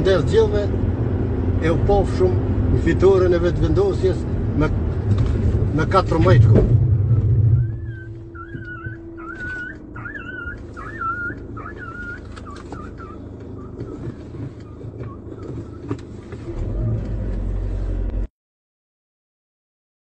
Përshëndes gjithëve, e u bofshim në fitoren e Vetëvendosjes më, më 4 maj